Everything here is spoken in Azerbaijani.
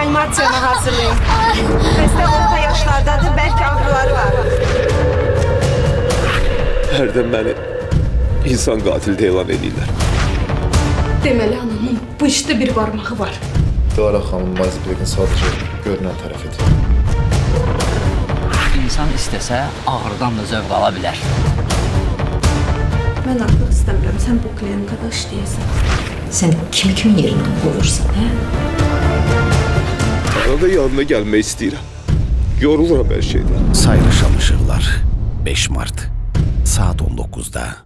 reanimasiyona hazırlayın. Xəstə orta yaşlardadır, bəlkə ağrıları var. Hərdən məni insan qatil elan edirlər. Deməli anamın bu işdə bir barmağı var. Dilara xanım Mazibleqin sadəcə görünən tərəfidir. İnsan istəsə ağrıdan da zövq ala bilər. Mən artıq istəmirəm sən bu klinikada işləyəsən. Sən kim kimin yerindən qoyursan, hə? bana yanına gelme istedim. Yorulurum her şeyden. Sayrışan 5 mart saat 19-da